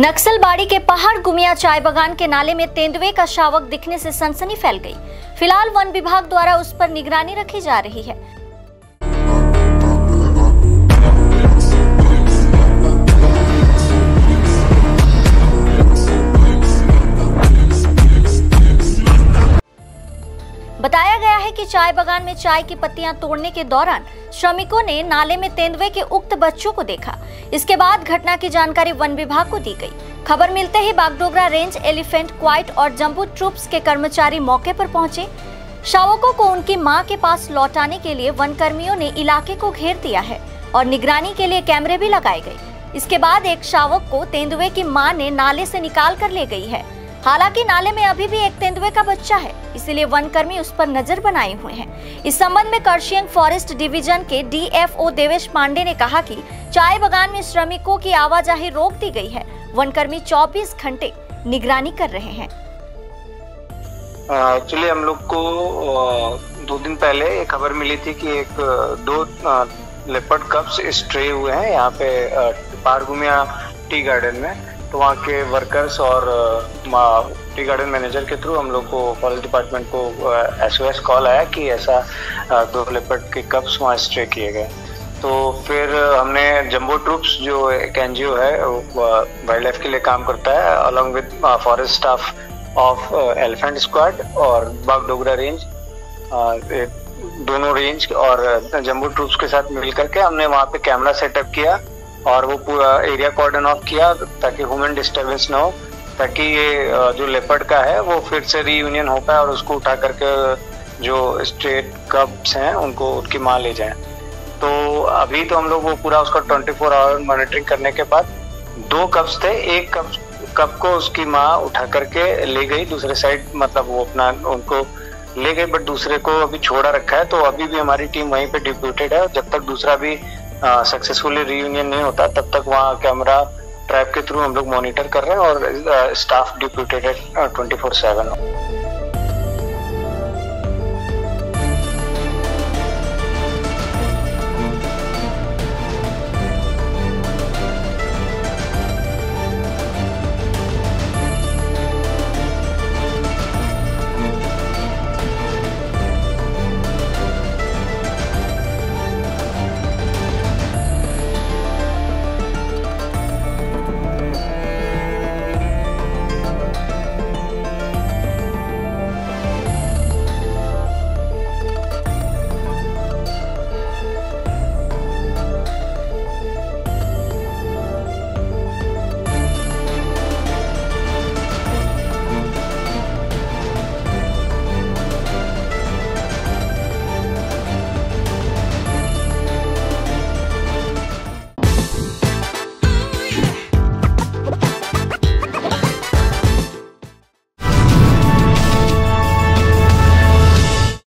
नक्सलबाड़ी के पहाड़ गुमिया चाय बागान के नाले में तेंदुए का शावक दिखने से सनसनी फैल गई। फ़िलहाल वन विभाग द्वारा उस पर निगरानी रखी जा रही है। बताया है कि चाय बागान में चाय की पत्तियाँ तोड़ने के दौरान श्रमिकों ने नाले में तेंदुए के उक्त बच्चों को देखा। इसके बाद घटना की जानकारी वन विभाग को दी गई। खबर मिलते ही बागडोगरा रेंज, एलिफेंट, क्वाइट और जम्बू ट्रूप्स के कर्मचारी मौके पर पहुँचे। शावकों को उनकी माँ के पास लौटाने के लिए वन कर्मियों ने इलाके को घेर दिया है और निगरानी के लिए कैमरे भी लगाए गए। इसके बाद एक शावक को तेंदुए की माँ ने नाले से निकाल कर ले गई है। हालाँकि नाले में अभी भी एक तेंदुए का बच्चा है, इसीलिए वन कर्मी उस पर नज़र बनाए हुए हैं। इस संबंध में कर्शियंग फॉरेस्ट डिवीज़न के डीएफओ देवेश पांडे ने कहा कि चाय बागान में श्रमिकों की आवाजाही रोक दी गई है। वन कर्मी 24 घंटे निगरानी कर रहे हैं। एक्चुअली हम लोग को दो दिन पहले खबर मिली थी कि एक दो लेपर्ड कप्स स्ट्रे हुए हैं यहाँ पे पारगुमिया टी गार्डन में। तो वहाँ के वर्कर्स और टी गार्डन मैनेजर के थ्रू हम लोग को फॉरेस्ट डिपार्टमेंट को एस ओ एस कॉल आया कि ऐसा दो लेपर्ड के कप्स वहाँ स्ट्रे किए गए। तो फिर हमने जम्बो ट्रूप्स जो एक एनजीओ है वाइल्ड लाइफ के लिए काम करता है along with forest staff of elephant squad और बागडोगरा रेंज दोनों रेंज और जम्बो ट्रूप्स के साथ मिल करके हमने वहाँ पे कैमरा सेटअप किया। और वो पूरा एरिया कॉर्डन ऑफ़ किया ताकि ह्यूमन डिस्टरबेंस ना हो, ताकि ये जो लेपर्ड का है, वो फिर से रीयूनियन हो पाए और उसको उठा करके, जो स्ट्रेट कब्स हैं, उनको उनकी माँ ले जाए। तो अभी तो हम लोग वो पूरा उसका 24 फोर आवर मॉनिटरिंग करने के बाद दो कप्स थे, एक कप कप को उसकी माँ उठा करके ले गई, दूसरे साइड मतलब वो अपना उनको ले गई बट दूसरे को अभी छोड़ा रखा है तो अभी भी हमारी टीम वहीं पे डिप्यूटेड है, जब तक दूसरा भी सक्सेसफुली रीयूनियन नहीं होता, तब तक वहाँ कैमरा ट्रैप के थ्रू हम लोग मॉनिटर कर रहे हैं और staff deputed twenty four seven